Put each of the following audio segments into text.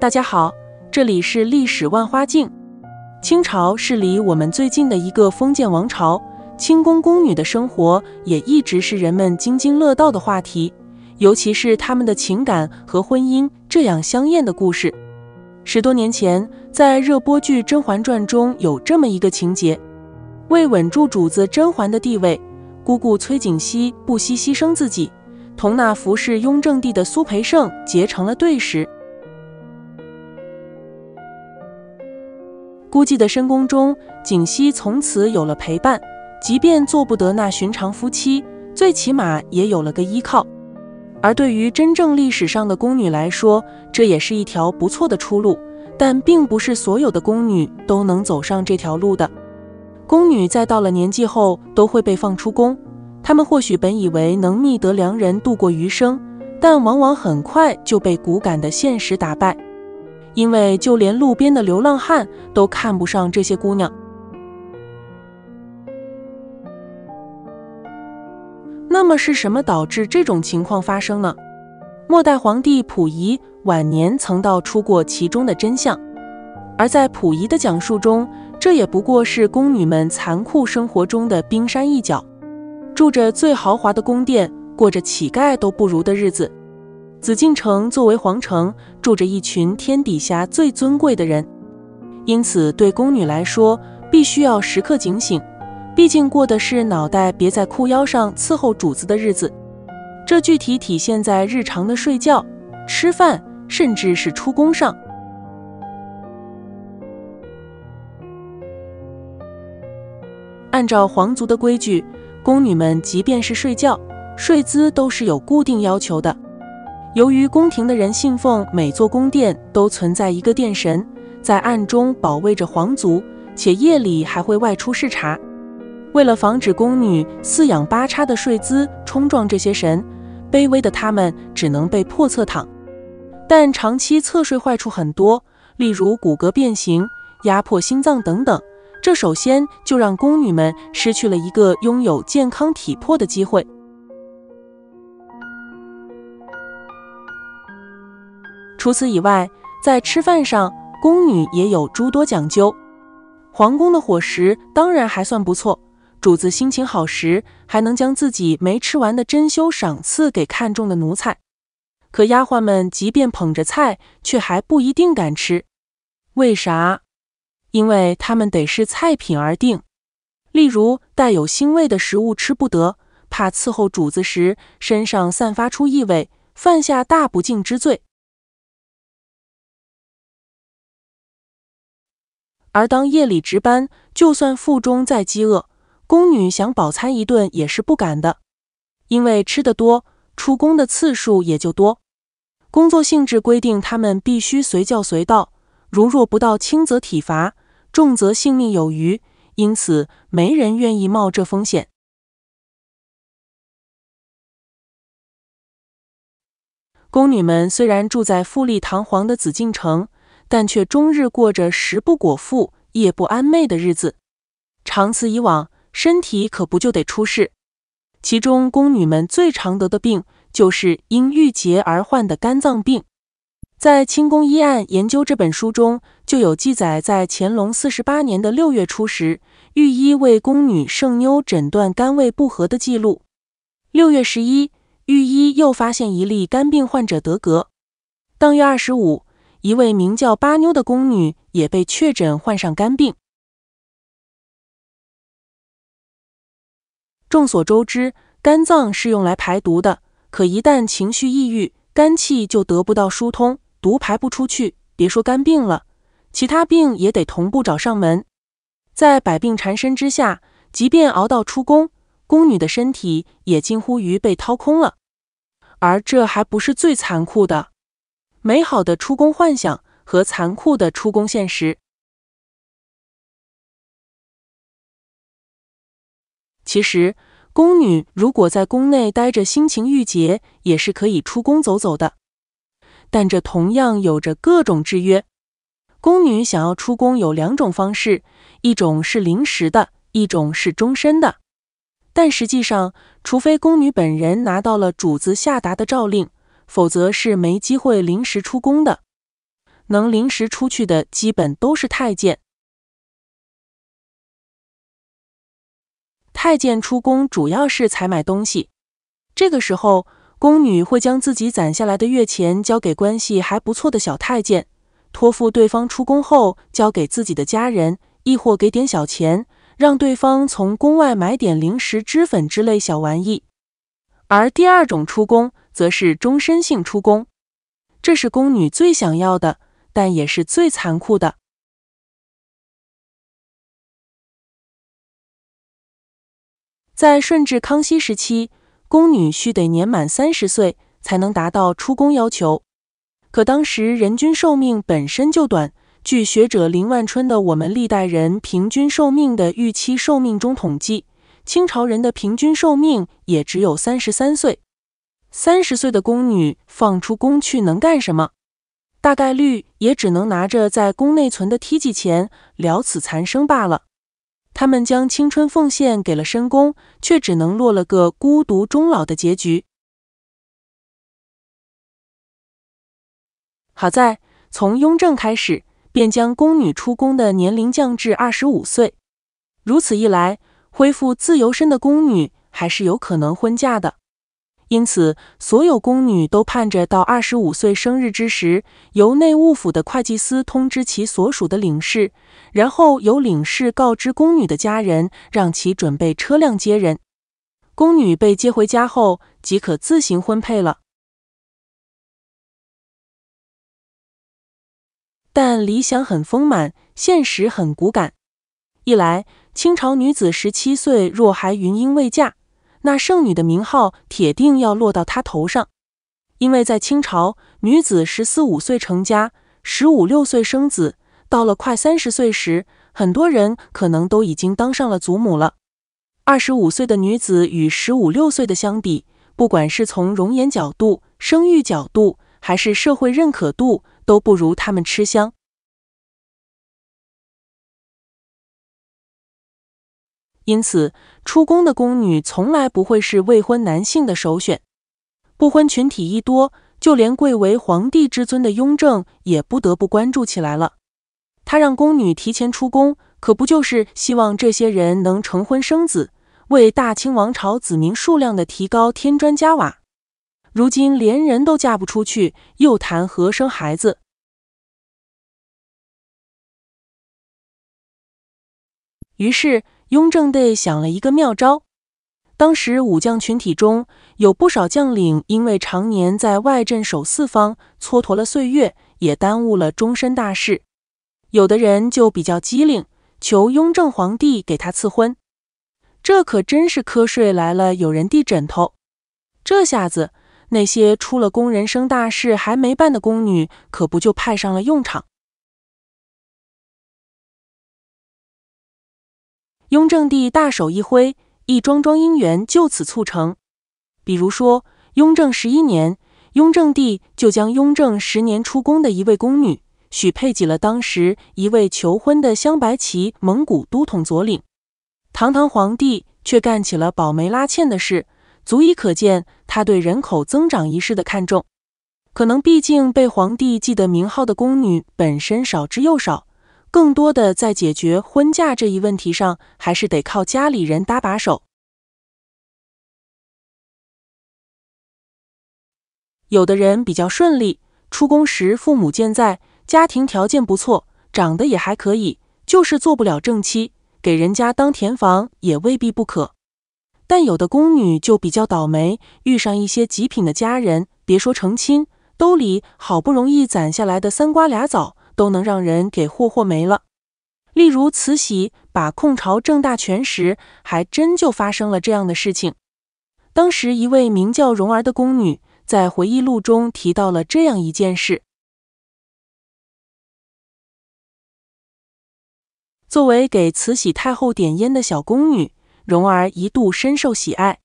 大家好，这里是历史万花镜。清朝是离我们最近的一个封建王朝，清宫宫女的生活也一直是人们津津乐道的话题，尤其是他们的情感和婚姻这样香艳的故事。十多年前，在热播剧《甄嬛传》中有这么一个情节：为稳住主子甄嬛的地位，姑姑崔槿汐不惜牺牲自己，同那服侍雍正帝的苏培盛结成了对食。孤寂的深宫中，槿汐从此有了陪伴，即便做不得那寻常夫妻，最起码也有了个依靠。而对于真正历史上的宫女来说，这也是一条不错的出路。但并不是所有的宫女都能走上这条路的。宫女在到了年纪后，都会被放出宫。他们或许本以为能觅得良人度过余生，但往往很快就被骨感的现实打败。因为就连路边的流浪汉都看不上这些姑娘。那么是什么导致这种情况发生呢？末代皇帝溥仪晚年曾道出过其中的真相，而在溥仪的讲述中，这也不过是宫女们残酷生活中的冰山一角，住着最豪华的宫殿，过着乞丐都不如的日子。紫禁城作为皇城，住着一群天底下最尊贵的人，因此对宫女来说，必须要时刻警醒，毕竟过的是脑袋别在裤腰上伺候主子的日子。这具体体现在日常的睡觉、吃饭，甚至是出宫上。按照皇族的规矩，宫女们即便是睡觉，睡姿都是有固定要求的。由于宫廷的人信奉每座宫殿都存在一个殿神，在暗中保卫着皇族，且夜里还会外出视察。为了防止宫女四仰八叉的睡姿冲撞这些神，卑微的她们只能被迫侧躺。但长期侧睡坏处很多，例如骨骼变形、压迫心脏等等。这首先就让宫女们失去了一个拥有健康体魄的机会。除此以外，在吃饭上，宫女也有诸多讲究。皇宫的伙食当然还算不错，主子心情好时，还能将自己没吃完的珍馐赏赐给看中的奴才。可丫鬟们即便捧着菜，却还不一定敢吃。为啥？因为他们得视菜品而定。例如，带有腥味的食物吃不得，怕伺候主子时身上散发出异味，犯下大不敬之罪。而当夜里值班，就算腹中再饥饿，宫女想饱餐一顿也是不敢的，因为吃得多，出宫的次数也就多。工作性质规定，他们必须随叫随到，如若不到，轻则体罚，重则性命有余。因此，没人愿意冒这风险。宫女们虽然住在富丽堂皇的紫禁城。但却终日过着食不果腹、夜不安寐的日子，长此以往，身体可不就得出事？其中宫女们最常得的病，就是因郁结而患的肝脏病。在《清宫医案研究》这本书中，就有记载，在乾隆四十八年的六月初时，御医为宫女盛妞诊断肝胃不和的记录。六月十一，御医又发现一例肝病患者得格。当月二十五。一位名叫八妞的宫女也被确诊患上肝病。众所周知，肝脏是用来排毒的，可一旦情绪抑郁，肝气就得不到疏通，毒排不出去，别说肝病了，其他病也得同步找上门。在百病缠身之下，即便熬到出宫，宫女的身体也近乎于被掏空了。而这还不是最残酷的。美好的出宫幻想和残酷的出宫现实。其实，宫女如果在宫内待着，心情郁结，也是可以出宫走走的。但这同样有着各种制约。宫女想要出宫有两种方式，一种是临时的，一种是终身的。但实际上，除非宫女本人拿到了主子下达的诏令，否则是没机会临时出宫的。能临时出去的，基本都是太监。太监出宫主要是采买东西，这个时候，宫女会将自己攒下来的月钱交给关系还不错的小太监，托付对方出宫后交给自己的家人，亦或给点小钱，让对方从宫外买点零食、脂粉之类小玩意。而第二种出宫，则是终身性出宫，这是宫女最想要的，但也是最残酷的。在顺治、康熙时期，宫女须得年满三十岁才能达到出宫要求。可当时人均寿命本身就短，据学者林万春的《我们历代人平均寿命的预期寿命》中统计，清朝人的平均寿命也只有三十三岁。三十岁的宫女放出宫去能干什么？大概率也只能拿着在宫内存的梯级钱了此残生罢了。他们将青春奉献给了深宫，却只能落了个孤独终老的结局。好在从雍正开始，便将宫女出宫的年龄降至二十五岁。如此一来，恢复自由身的宫女还是有可能婚嫁的。因此，所有宫女都盼着到二十五岁生日之时，由内务府的会计司通知其所属的领事，然后由领事告知宫女的家人，让其准备车辆接人。宫女被接回家后，即可自行婚配了。但理想很丰满，现实很骨感。一来，清朝女子十七岁若还云英未嫁。那圣女的名号铁定要落到她头上，因为在清朝，女子十四五岁成家，十五六岁生子，到了快三十岁时，很多人可能都已经当上了祖母了。二十五岁的女子与十五六岁的相比，不管是从容颜角度、生育角度，还是社会认可度，都不如她们吃香。因此，出宫的宫女从来不会是未婚男性的首选。不婚群体一多，就连贵为皇帝之尊的雍正也不得不关注起来了。他让宫女提前出宫，可不就是希望这些人能成婚生子，为大清王朝子民数量的提高添砖加瓦？如今连人都嫁不出去，又谈何生孩子？于是。雍正帝想了一个妙招。当时武将群体中有不少将领，因为常年在外镇守四方，蹉跎了岁月，也耽误了终身大事。有的人就比较机灵，求雍正皇帝给他赐婚。这可真是瞌睡来了有人递枕头。这下子，那些出了宫人生大事还没办的宫女，可不就派上了用场。雍正帝大手一挥，一桩桩姻缘就此促成。比如说，雍正十一年，雍正帝就将雍正十年出宫的一位宫女许配给了当时一位求婚的镶白旗蒙古都统左领。堂堂皇帝却干起了保媒拉纤的事，足以可见他对人口增长一事的看重。可能毕竟被皇帝记得名号的宫女本身少之又少。更多的在解决婚嫁这一问题上，还是得靠家里人搭把手。有的人比较顺利，出宫时父母健在，家庭条件不错，长得也还可以，就是做不了正妻，给人家当填房也未必不可。但有的宫女就比较倒霉，遇上一些极品的家人，别说成亲，兜里好不容易攒下来的三瓜俩枣。都能让人给霍霍没了。例如慈禧把控朝政大权时，还真就发生了这样的事情。当时一位名叫蓉儿的宫女在回忆录中提到了这样一件事：作为给慈禧太后点烟的小宫女，蓉儿一度深受喜爱。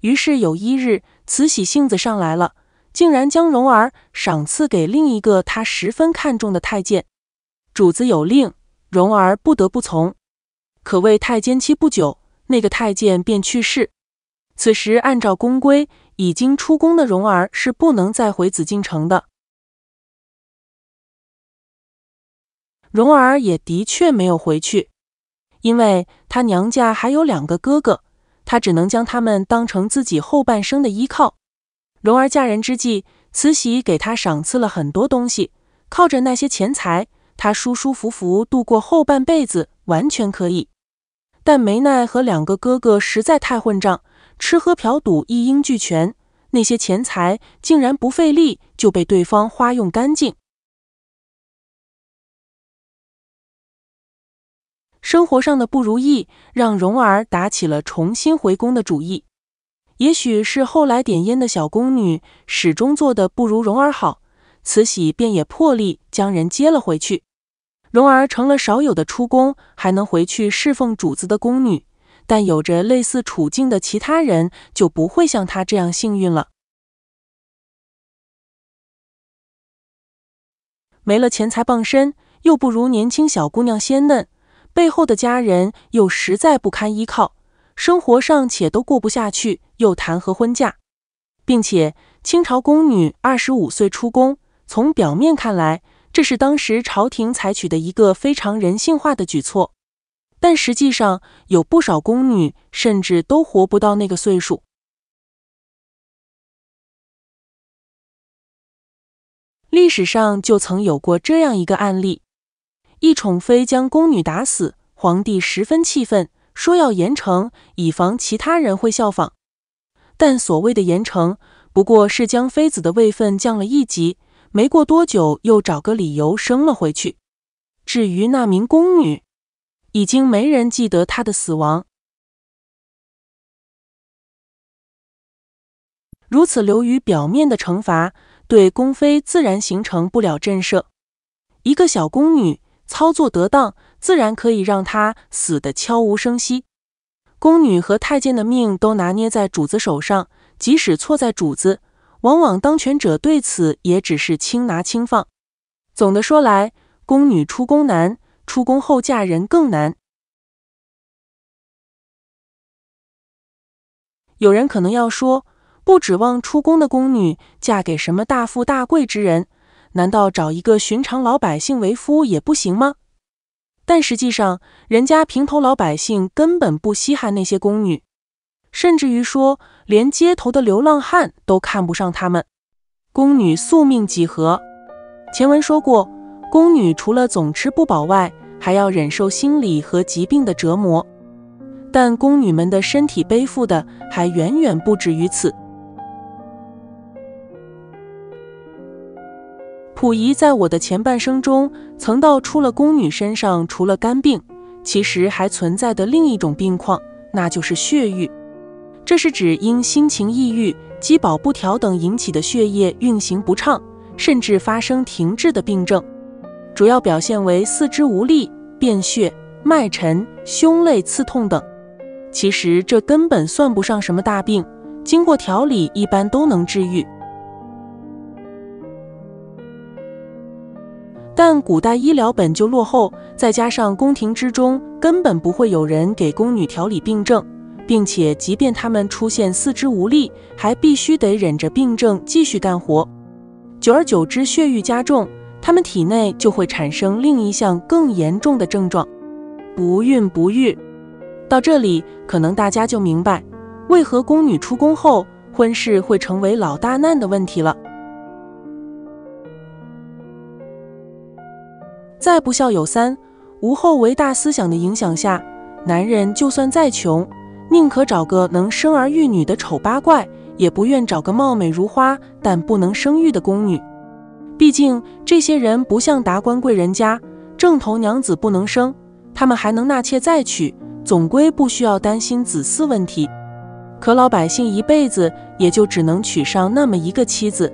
于是有一日，慈禧性子上来了。竟然将蓉儿赏赐给另一个他十分看重的太监。主子有令，蓉儿不得不从。可谓太监期不久，那个太监便去世。此时按照宫规，已经出宫的蓉儿是不能再回紫禁城的。蓉儿也的确没有回去，因为她娘家还有两个哥哥，她只能将他们当成自己后半生的依靠。蓉儿嫁人之际，慈禧给她赏赐了很多东西，靠着那些钱财，她舒舒服服度过后半辈子，完全可以。但梅奈和两个哥哥实在太混账，吃喝嫖赌一应俱全，那些钱财竟然不费力就被对方花用干净。生活上的不如意，让蓉儿打起了重新回宫的主意。也许是后来点烟的小宫女始终做的不如蓉儿好，慈禧便也破例将人接了回去。蓉儿成了少有的出宫还能回去侍奉主子的宫女，但有着类似处境的其他人就不会像她这样幸运了。没了钱财傍身，又不如年轻小姑娘鲜嫩。背后的家人又实在不堪依靠，生活上且都过不下去，又谈何婚嫁？并且清朝宫女二十五岁出宫，从表面看来，这是当时朝廷采取的一个非常人性化的举措，但实际上有不少宫女甚至都活不到那个岁数。历史上就曾有过这样一个案例。一宠妃将宫女打死，皇帝十分气愤，说要严惩，以防其他人会效仿。但所谓的严惩，不过是将妃子的位分降了一级，没过多久又找个理由升了回去。至于那名宫女，已经没人记得她的死亡。如此流于表面的惩罚，对宫妃自然形成不了震慑。一个小宫女。操作得当，自然可以让她死得悄无声息。宫女和太监的命都拿捏在主子手上，即使错在主子，往往当权者对此也只是轻拿轻放。总的说来，宫女出宫难，出宫后嫁人更难。有人可能要说，不指望出宫的宫女嫁给什么大富大贵之人。难道找一个寻常老百姓为夫也不行吗？但实际上，人家平头老百姓根本不稀罕那些宫女，甚至于说，连街头的流浪汉都看不上他们。宫女宿命几何？前文说过，宫女除了总吃不饱外，还要忍受心理和疾病的折磨。但宫女们的身体背负的还远远不止于此。溥仪在我的前半生中曾道出了宫女身上除了肝病，其实还存在的另一种病况，那就是血瘀。这是指因心情抑郁、饥饱不调等引起的血液运行不畅，甚至发生停滞的病症，主要表现为四肢无力、便血、脉沉、胸肋刺痛等。其实这根本算不上什么大病，经过调理一般都能治愈。但古代医疗本就落后，再加上宫廷之中根本不会有人给宫女调理病症，并且即便她们出现四肢无力，还必须得忍着病症继续干活。久而久之，血瘀加重，她们体内就会产生另一项更严重的症状——不孕不育。到这里，可能大家就明白为何宫女出宫后婚事会成为老大难的问题了。在不孝有三，无后为大思想的影响下，男人就算再穷，宁可找个能生儿育女的丑八怪，也不愿找个貌美如花但不能生育的宫女。毕竟这些人不像达官贵人家，正头娘子不能生，他们还能纳妾再娶，总归不需要担心子嗣问题。可老百姓一辈子也就只能娶上那么一个妻子，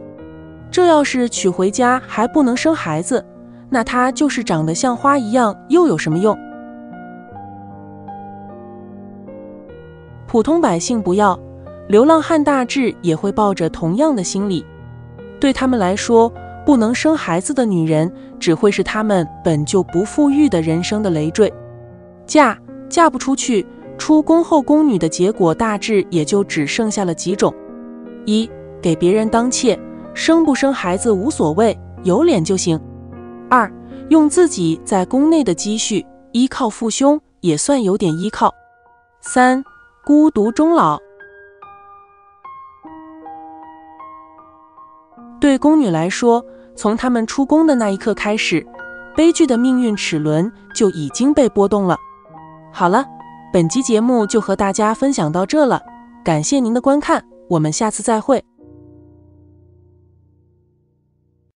这要是娶回家还不能生孩子。那她就是长得像花一样，又有什么用？普通百姓不要，流浪汉大志也会抱着同样的心理。对他们来说，不能生孩子的女人，只会是他们本就不富裕的人生的累赘。嫁嫁不出去，出宫后宫女的结果大致也就只剩下了几种：一、给别人当妾，生不生孩子无所谓，有脸就行；二、用自己在宫内的积蓄依靠父兄，也算有点依靠；三、孤独终老。对宫女来说，从她们出宫的那一刻开始，悲剧的命运齿轮就已经被拨动了。好了，本集节目就和大家分享到这了，感谢您的观看，我们下次再会。